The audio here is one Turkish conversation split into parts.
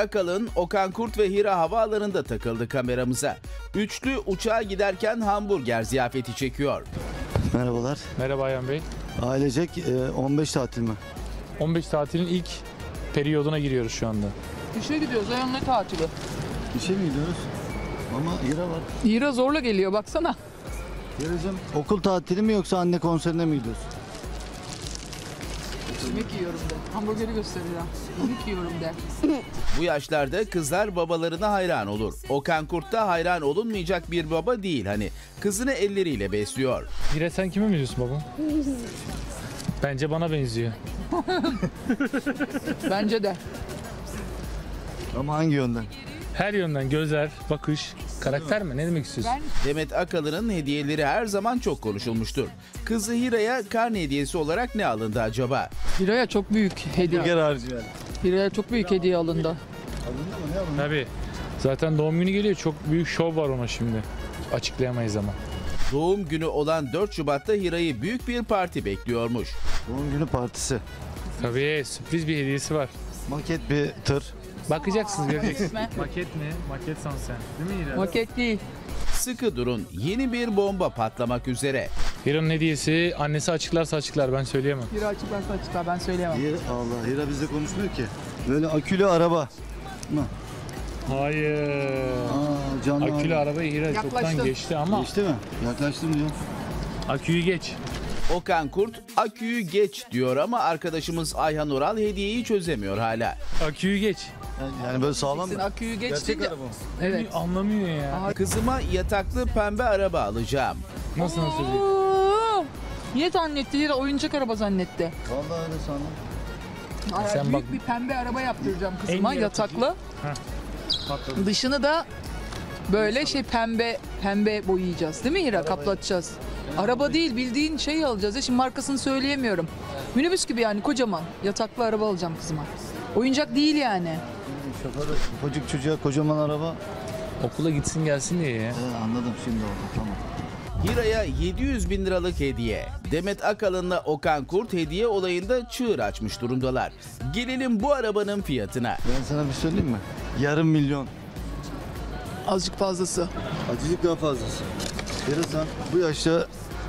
Akalın, Okan Kurt ve Hira havaalanında takıldı kameramıza. Üçlü uçağa giderken hamburger ziyafeti çekiyor. Merhabalar. Merhaba Ayhan Bey. Ailecek e, 15 tatil mi? 15 tatilin ilk periyoduna giriyoruz şu anda. İşe gidiyoruz ayağın ne tatili? İşe mi gidiyoruz? Ama Hira var. Hira zorla geliyor baksana. Hira'cığım okul tatili mi yoksa anne konserine mi gidiyoruz? Yemek yiyorum de. Hamburgeri göstereceğim. Yemek yiyorum de. Bu yaşlarda kızlar babalarına hayran olur. Okan Kurt da hayran olunmayacak bir baba değil hani. Kızını elleriyle besliyor. Hire sen kime mi diyorsun baba? Bence bana benziyor. Bence de. Ama hangi yönden? Her yönden gözler, bakış, karakter mi? Ne demek istiyorsun? Demet Akalın'ın hediyeleri her zaman çok konuşulmuştur. Kızı Hira'ya karne hediyesi olarak ne alındı acaba? Hira'ya çok büyük hediye. harcı yani. Hira'ya çok büyük hediye alındı. Alındı mı ne alındı? Tabii. Zaten doğum günü geliyor. Çok büyük şov var ona şimdi. Açıklayamayız ama. Doğum günü olan 4 Şubat'ta Hira'yı büyük bir parti bekliyormuş. Doğum günü partisi. Tabii sürpriz bir hediyesi var. Maket bir tır. Bakacaksınız göreceksiniz. Maket mi? Maket san sen. Değil mi Hira? Maket değil. Sıkı durun yeni bir bomba patlamak üzere. Hira'nın hediyesi annesi açıklarsa açıklar ben söyleyemem. Hira açıklarsa açıklar ben söyleyemem. Hira, Allah Hira bizle konuşmuyor ki. Böyle akülü araba. Mı? Hayır. Aa, canlı Akülü araba. arabayı Hira çoktan Yaklaştın. geçti ama Geçti mi? Yaklaştım diyor. aküyü geç. Okan Kurt aküyü geç diyor ama arkadaşımız Ayhan Oral hediyeyi çözemiyor hala. Aküyü geç. Yani, yani böyle sağlam Sen mı? aküyü geç Gerçek araba mı? Evet. Anlamıyor ya. Kızıma yataklı pembe araba alacağım. Nasıl nasıl değil? Oo! Niye zannetti? Hira oyuncak araba zannetti. Vallahi öyle sandım. Ay, Sen büyük bak- bir pembe araba yaptıracağım kızıma En yaratıcı- yataklı. Patladı. Dışını da böyle şey pembe pembe boyayacağız değil mi Hira? Kaplatacağız. Araba değil bildiğin şey alacağız. Ya. Şimdi markasını söyleyemiyorum. Minibüs gibi yani kocaman. Yataklı araba alacağım kızıma. Oyuncak değil yani. Şoför ufacık çocuğa kocaman araba. Okula gitsin gelsin diye ya. Ee, anladım şimdi oldu tamam. Hira'ya 700 bin liralık hediye. Demet Akalın'la Okan Kurt hediye olayında çığır açmış durumdalar. Gelelim bu arabanın fiyatına. Ben sana bir söyleyeyim mi? Yarım milyon. Azıcık fazlası. Acıcık daha fazlası. Yarın sen bu yaşta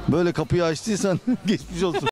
böyle kapıyı açtıysan geçmiş olsun.